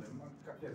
慢慢加点。